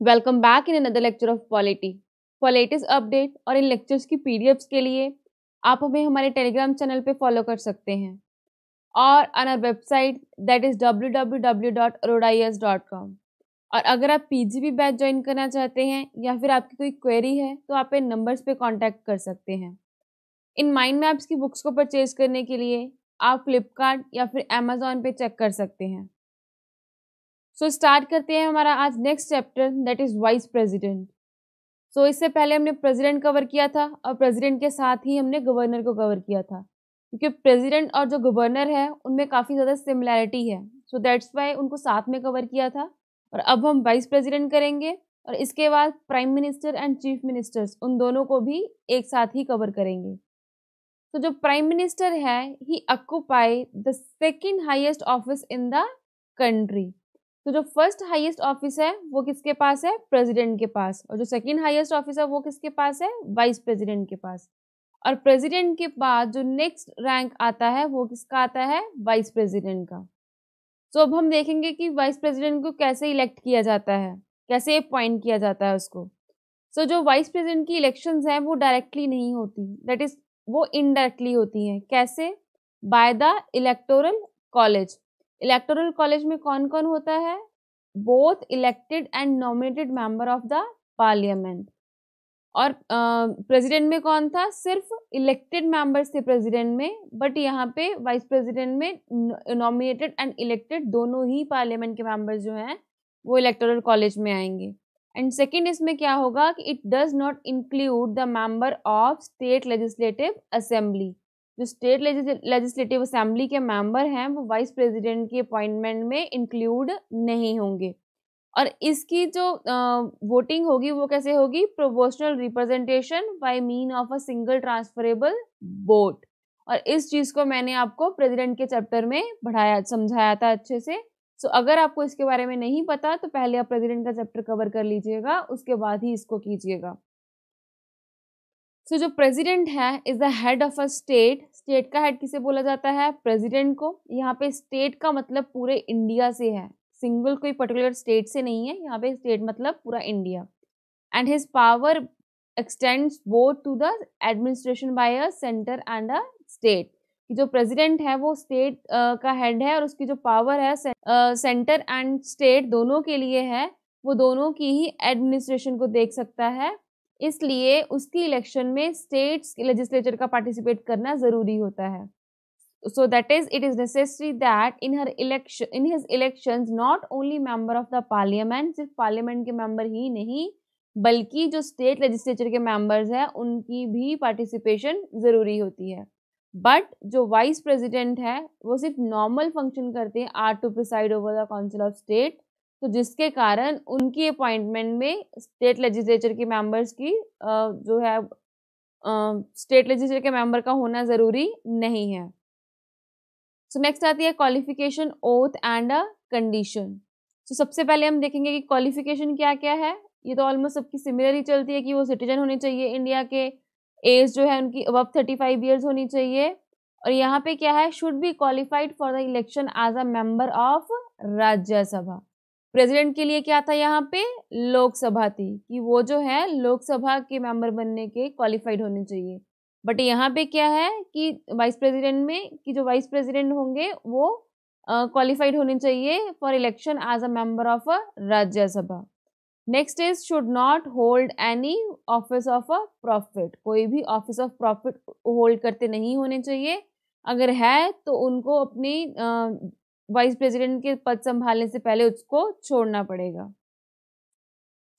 Welcome back in another lecture of polity for latest update और in lectures की PDFs के लिए आप हमें हमारे टेलीग्राम चैनल पे फॉलो कर सकते हैं और our website that is W W W dot dot com और अगर आप पीजीबी बैच ज्वाइन करना चाहते हैं या फिर आपकी कोई क्वेरी है तो आप इन नंबर्स पे कांटेक्ट कर सकते हैं। इन माइंड मैप्स की बुक्स को परचेज करने के लिए आप फ्लिपकार्ट या फिर अमेजोन पे चेक कर सकते हैं। सो so, स्टार्ट करते हैं हमारा आज next chapter that is vice president so इससे पहले हमने प्रेसिडेंट कवर किया था और प्रेसिडेंट के साथ ही हमने गवर्नर को कवर किया था। क्योंकि प्रेसिडेंट और जो गवर्नर है उनमें काफ़ी ज़्यादा सिमिलैरिटी है। सो दैट्स वाई उनको साथ में कवर किया था और अब हम वाइस प्रेसिडेंट करेंगे और इसके बाद prime minister and chief ministers उन दोनों को भी एक साथ ही कवर करेंगे। तो जो प्राइम मिनिस्टर है ही occupy the second highest office in the country तो जो फ़र्स्ट हाईएस्ट ऑफ़िस है वो किसके पास है? प्रेसिडेंट के पास। और जो सेकंड हाईएस्ट ऑफ़िस है वो किसके पास है? वाइस प्रेसिडेंट के पास। और प्रेसिडेंट के बाद जो नेक्स्ट रैंक आता है वो किसका आता है? वाइस प्रेसिडेंट का। तो अब हम देखेंगे कि वाइस प्रेसिडेंट को कैसे इलेक्ट किया जाता है? कैसे अपॉइंट किया जाता है उसको? सो so, जो वाइस प्रेसिडेंट की इलेक्शंस हैं वो डायरेक्टली नहीं होती। दैट इज़ वो इनडायरेक्टली होती हैं। कैसे? By the electoral college electoral college में कौन कौन होता है? Both elected and nominated member of the parliament और प्रेसिडेंट uh, में कौन था? सिर्फ़ इलेक्टेड मेंबर्स थे प्रेसिडेंट में बट यहाँ पे वाइस प्रेसिडेंट में नॉमिनेटेड एंड इलेक्टेड दोनों ही पार्लियामेंट के मेंबर्स जो हैं वो इलेक्टोरल कॉलेज में आएँगे. एंड सेकेंड इसमें क्या होगा कि it does not include the member of state legislative assembly जो स्टेट लेजिस्लेटिव असेंबली के मेंबर हैं वो वाइस प्रेसिडेंट की अपॉइंटमेंट में इंक्लूड नहीं होंगे। और इसकी जो वोटिंग होगी वो कैसे होगी? Proportional representation by mean of a single transferable vote और इस चीज़ को मैंने आपको प्रेसिडेंट के चैप्टर में बढ़ाया समझाया था अच्छे से। सो so, अगर आपको इसके बारे में नहीं पता तो पहले आप प्रेसिडेंट का चैप्टर कवर कर लीजिएगा उसके बाद ही इसको कीजिएगा। सो so, जो प्रेसिडेंट है is the head of a state state का हेड किसे बोला जाता है? प्रेसिडेंट को. यहाँ पे स्टेट का मतलब पूरे इंडिया से है. सिंगल कोई पर्टिकुलर स्टेट से नहीं है. यहाँ पे स्टेट मतलब पूरा India and his power extends both to the administration by a centre and a state कि जो प्रेसिडेंट है वो स्टेट uh, का हेड है और उसकी जो पावर है सेंटर एंड स्टेट दोनों के लिए है वो दोनों की ही एडमिनिस्ट्रेशन को देख सकता है. इसलिए उसकी इलेक्शन में स्टेट्स लेजिस्लेचर का पार्टिसिपेट करना ज़रूरी होता है। So that is it is necessary that in her election in his election not only member of the parliament सिर्फ़ पार्लियामेंट के मेंबर ही नहीं, बल्कि जो स्टेट लेजिस्लेचर के मेंबर्स हैं, उनकी भी पार्टिसिपेशन ज़रूरी होती है। बट जो वाइस प्रेसिडेंट है, वो सिर्फ़ नॉर्मल फ़ंक्शन करते हैं, are to preside over the council of state तो जिसके कारण उनकी अपॉइंटमेंट में स्टेट लेजिस्लेचर के मेंबर्स की जो है स्टेट लेजिस्लेचर के मेंबर का होना ज़रूरी नहीं है। सो नेक्स्ट आती है qualification oath and a condition so सबसे पहले हम देखेंगे कि क्वालिफिकेशन क्या क्या है। ये तो ऑलमोस्ट सबकी सिमिलर ही चलती है कि वो सिटीजन होने चाहिए इंडिया के। एज जो है उनकी अब थर्टी फाइव ईयर्स होनी चाहिए। और यहाँ पे क्या है? Should be qualified for the election as a member of Rajya Sabha president के लिए क्या था यहाँ पे? लोकसभा थी कि वो जो है लोकसभा के मेंबर बनने के क्वालिफाइड होने चाहिए। बट यहाँ पे क्या है कि वाइस प्रेसिडेंट में, कि जो वाइस प्रेसिडेंट होंगे वो क्वालिफाइड होने चाहिए for election as a member of a Rajya Sabha next is should not hold any office of a profit कोई भी ऑफ़िस ऑफ़ प्रॉफिट होल्ड करते नहीं होने चाहिए। अगर है तो उनको अपनी वाइस प्रेसिडेंट के पद संभालने से पहले उसको छोड़ना पड़ेगा।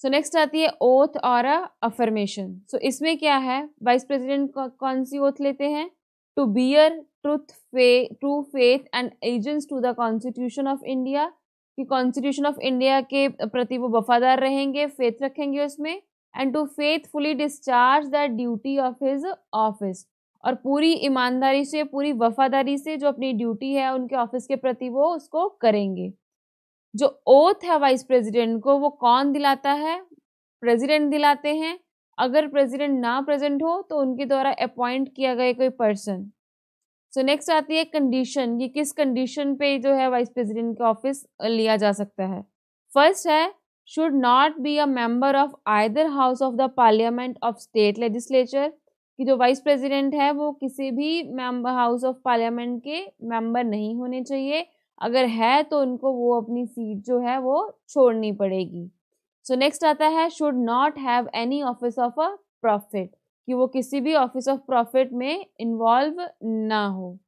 सो so नेक्स्ट आती है ओथ और अफर्मेशन सो इसमें क्या है? वाइस प्रेसिडेंट कौन सी ओथ लेते हैं? To bear truth true faith and agents to the constitution of India कि कॉन्स्टिट्यूशन ऑफ़ इंडिया के प्रति वो वफादार रहेंगे फेथ रखेंगे उसमें. And to faithfully discharge the duty of his office और पूरी ईमानदारी से, पूरी वफादारी से जो अपनी ड्यूटी है उनके ऑफ़िस के प्रति वो उसको करेंगे। जो ओथ है वाइस प्रेसिडेंट को, वो कौन दिलाता है? प्रेसिडेंट दिलाते हैं। अगर प्रेसिडेंट ना प्रेजेंट हो तो उनके द्वारा अपॉइंट किया गया कोई पर्सन सो नेक्स्ट आती है कंडीशन ये किस कंडीशन पे जो है वाइस प्रेसिडेंट का ऑफ़िस लिया जा सकता है। फ़र्स्ट है should not be a member of either house of the parliament of state legislature कि जो वाइस प्रेसिडेंट है, वो किसी भी मेंबर हाउस ऑफ़ पार्लियामेंट के मेंबर नहीं होने चाहिए। अगर है तो उनको वो अपनी सीट जो है, वो छोड़नी पड़ेगी। सो so नेक्स्ट आता है should not have any office of a profit कि वो किसी भी ऑफ़िस ऑफ़ प्रॉफिट में इन्वॉल्व ना हो।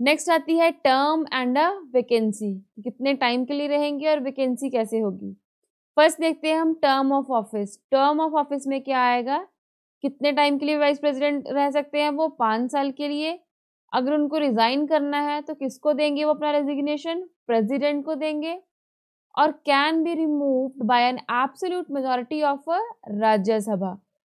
नेक्स्ट आती है टर्म एंड अ वैकेंसी कितने टाइम के लिए रहेंगे और वैकेंसी कैसे होगी। फ़र्स्ट देखते हैं हम term of office term of office में क्या आएगा? कितने टाइम के लिए वाइस प्रेसिडेंट रह सकते हैं वो? पाँच साल के लिए। अगर उनको रिज़ाइन करना है तो किसको देंगे वो अपना रेजिग्नेशन प्रेसिडेंट को देंगे। और can be removed by an absolute majority of Rajya Sabha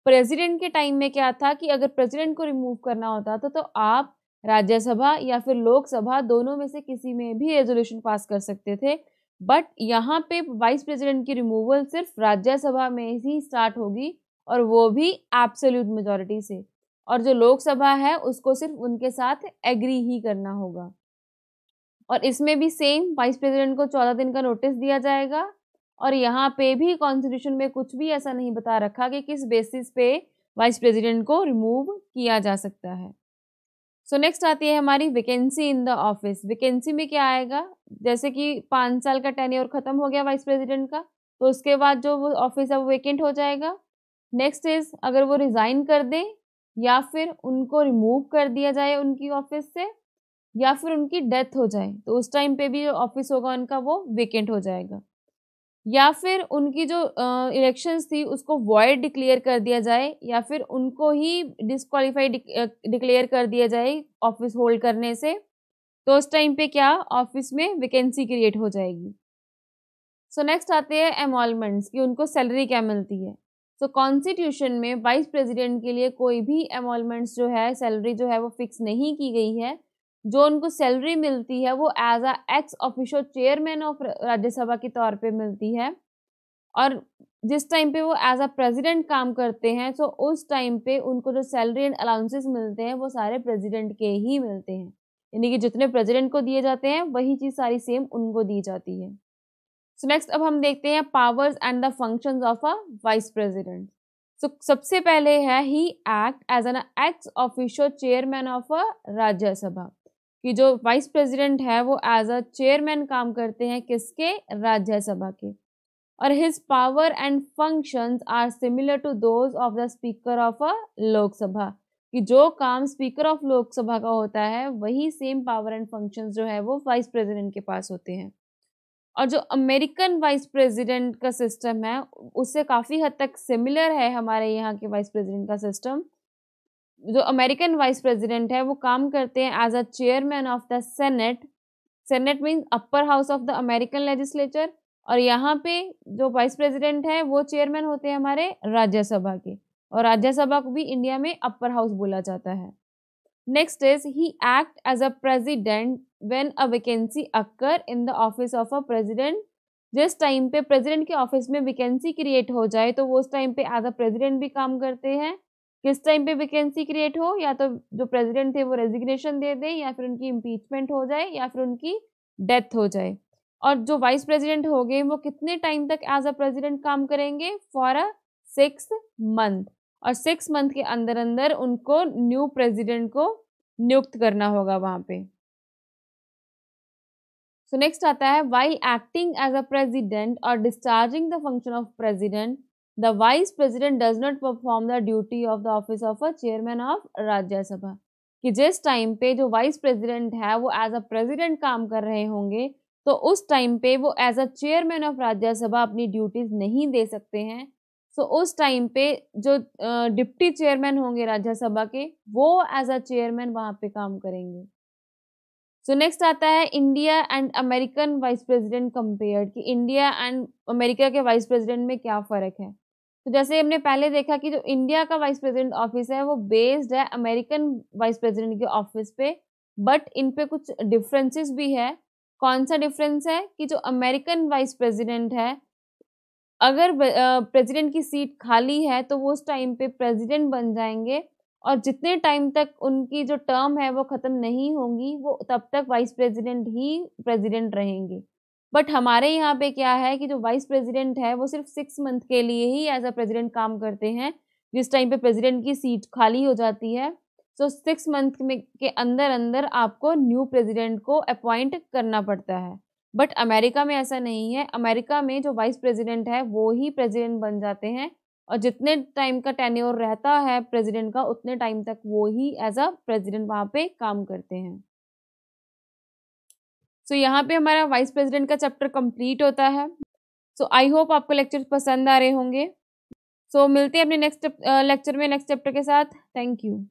president के टाइम में क्या था कि अगर प्रेसिडेंट को रिमूव करना होता था तो आप राज्यसभा या फिर लोकसभा दोनों में से किसी में भी रेजोल्यूशन पास कर सकते थे। बट यहाँ पे वाइस प्रेसिडेंट की रिमूवल सिर्फ़ राज्यसभा में ही स्टार्ट होगी। और वो भी एब्सोल्यूट मेजोरिटी से। और जो लोकसभा है, उसको सिर्फ़ उनके साथ एग्री ही करना होगा। और इसमें भी सेम वाइस प्रेसिडेंट को चौदह दिन का नोटिस दिया जाएगा। और यहाँ पे भी कॉन्स्टिट्यूशन में कुछ भी ऐसा नहीं बता रखा कि किस बेसिस पे वाइस प्रेसिडेंट को रिमूव किया जा सकता है। सो so नेक्स्ट आती है हमारी vacancy in the office vacancy में क्या आएगा? जैसे कि पाँच साल का टेन्योर खत्म हो गया वाइस प्रेसिडेंट का तो उसके बाद जो वो ऑफ़िस है वो वेकेंट हो जाएगा। नेक्स्ट इज़ अगर वो रिज़ाइन कर दें, या फिर उनको रिमूव कर दिया जाए उनकी ऑफ़िस से, या फिर उनकी डेथ हो जाए तो उस टाइम पे भी जो ऑफ़िस होगा उनका वो वेकेंट हो जाएगा। या फिर उनकी जो इलेक्शंस थी, उसको वॉइड डिक्लेयर कर दिया जाए, या फिर उनको ही डिसक्वालीफाई डिक्लेयर कर दिया जाए ऑफ़िस होल्ड करने से तो उस टाइम पे क्या ऑफ़िस में वैकेंसी क्रिएट हो जाएगी। सो so नेक्स्ट आते हैं एमॉलमेंट्स कि, उनको सैलरी क्या मिलती है? सो so, कॉन्स्टिट्यूशन में वाइस प्रेसिडेंट के लिए कोई भी एमॉलमेंट्स जो है सैलरी जो है वो फिक्स नहीं की गई है। जो उनको सैलरी मिलती है वो as a ex official chairman of Rajya Sabha के तौर पे मिलती है। और जिस टाइम पे वो एज अ प्रेसिडेंट काम करते हैं तो उस टाइम पे उनको जो सैलरी एंड अलाउंसेस मिलते हैं वो सारे प्रेसिडेंट के ही मिलते हैं। यानी कि जितने प्रेसिडेंट को दिए जाते हैं वही चीज़ सारी सेम उनको दी जाती है। सो नेक्स्ट अब हम देखते हैं powers and the functions of a vice president so सबसे पहले है he act as an ex official chairman of a Rajya Sabha कि जो वाइस प्रेसिडेंट है, वो एज अ चेयरमैन काम करते हैं किसके? राज्यसभा के. और his power and functions are similar to those of the speaker of a Lok Sabha कि जो काम स्पीकर ऑफ़ लोकसभा का होता है, वही सेम पावर एंड फ़ंक्शंस जो है, वो वाइस प्रेसिडेंट के पास होते हैं. और जो अमेरिकन वाइस प्रेसिडेंट का सिस्टम है, उससे काफ़ी हद तक सिमिलर है हमारे यहाँ के वाइस प्रेसिडेंट का सिस्टम जो अमेरिकन वाइस प्रेसिडेंट है, वो काम करते हैं as a chairman of the senate senate means upper house of the American legislature और यहाँ पे जो वाइस प्रेसिडेंट है, वो चेयरमैन होते हैं हमारे राज्यसभा के। और राज्यसभा को भी इंडिया में अपर हाउस बोला जाता है। Next is he act as a president when a vacancy occur in the office of a president जिस टाइम पे प्रेसिडेंट के ऑफ़िस में वैकेंसी क्रिएट हो जाए तो वो उस टाइम पे एज अ प्रेसिडेंट भी काम करते हैं। किस टाइम पे वैकेंसी क्रिएट हो, या तो जो प्रेसिडेंट थे वो रेजिग्नेशन दे दें, या फिर उनकी इम्पीचमेंट हो जाए, या फिर उनकी डेथ हो जाए। और जो वाइस प्रेसिडेंट हो गए, वो कितने टाइम तक एज अ प्रेसिडेंट काम करेंगे? फॉर अ सिक्स मंथ और सिक्स मंथ के अंदर अंदर उनको न्यू प्रेसिडेंट को नियुक्त करना होगा वहाँ पे। सो so नेक्स्ट आता है while acting as a president और discharging the function of president the vice president does not perform the duty of the office of a chairman of Rajya Sabha कि जिस टाइम पे जो वाइस प्रेसिडेंट है, वो as a president काम कर रहे होंगे तो उस टाइम पे वो as a chairman of Rajya Sabha अपनी ड्यूटीज़ नहीं दे सकते हैं। सो उस टाइम पे जो डिप्टी चेयरमैन होंगे राज्यसभा के वो एज अ चेयरमैन वहाँ पे काम करेंगे। सो so, नेक्स्ट आता है India and American vice president compared कि इंडिया एंड अमेरिका के वाइस प्रेसिडेंट में क्या फ़र्क है? तो जैसे हमने पहले देखा कि जो इंडिया का वाइस प्रेसिडेंट ऑफ़िस है वो बेस्ड है अमेरिकन वाइस प्रेसिडेंट के ऑफ़िस पे बट इन पे कुछ डिफरेंसेस भी है। कौन सा डिफरेंस है कि जो अमेरिकन वाइस प्रेसिडेंट है अगर प्रेसिडेंट की सीट खाली है तो वो उस टाइम पे प्रेसिडेंट बन जाएँगे और जितने टाइम तक उनकी जो टर्म है, वो ख़त्म नहीं होंगी, वो तब तक वाइस प्रेसिडेंट ही प्रेसिडेंट रहेंगे। बट हमारे यहाँ पे क्या है कि जो वाइस प्रेसिडेंट है, वो सिर्फ़ सिक्स मंथ के लिए ही एज अ प्रेसिडेंट काम करते हैं, जिस टाइम पे प्रेसिडेंट की सीट खाली हो जाती है। सो सिक्स मंथ में के अंदर अंदर आपको न्यू प्रेसिडेंट को अपॉइंट करना पड़ता है। बट अमेरिका में ऐसा नहीं है। अमेरिका में जो वाइस प्रेसिडेंट है वो ही प्रेसिडेंट बन जाते हैं। और जितने टाइम का टेन्योर रहता है प्रेसिडेंट का उतने टाइम तक वो ही एज अ प्रेसिडेंट वहाँ पे काम करते हैं। सो so, यहाँ पे हमारा वाइस प्रेसिडेंट का चैप्टर कंप्लीट होता है। सो आई होप आपको लेक्चर पसंद आ रहे होंगे। सो so, मिलते हैं अपने नेक्स्ट लेक्चर में नेक्स्ट चैप्टर के साथ। Thank you